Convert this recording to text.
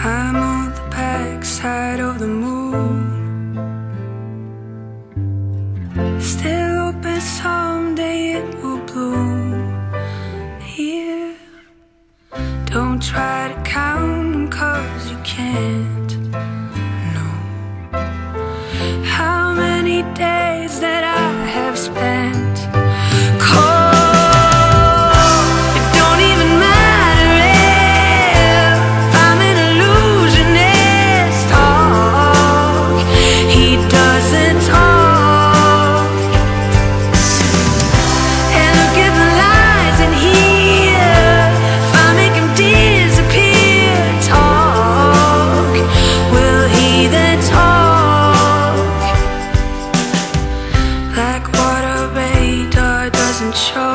I'm on the back side of the moon. Still hoping someday it will control.